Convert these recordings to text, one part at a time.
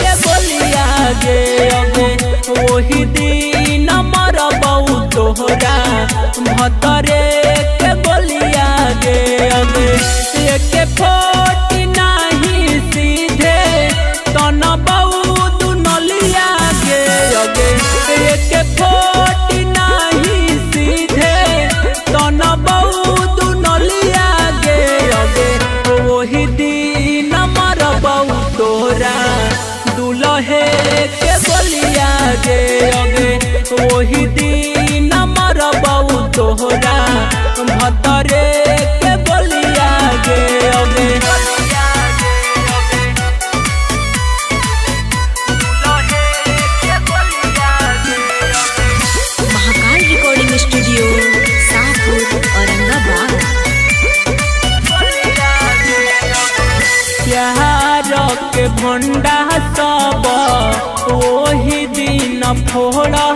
के बोलिया गे अगे वही दिन मरबौ तोहरा भतरे के दुलहे के बोलिया गे अगे वही दिन मर बहुत तोरा भतरे के बोलिया गे अगे महाकाल रिकॉर्डिंग स्टूडियो साहपुर औरंगाबाद। प्यार के भंडा दिन फोड़ब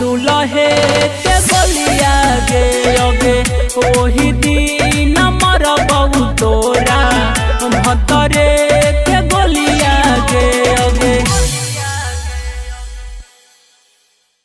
दूल्हा है।